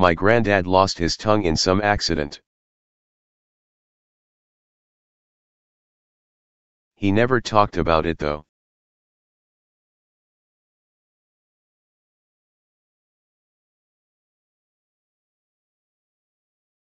My granddad lost his tongue in some accident. He never talked about it though.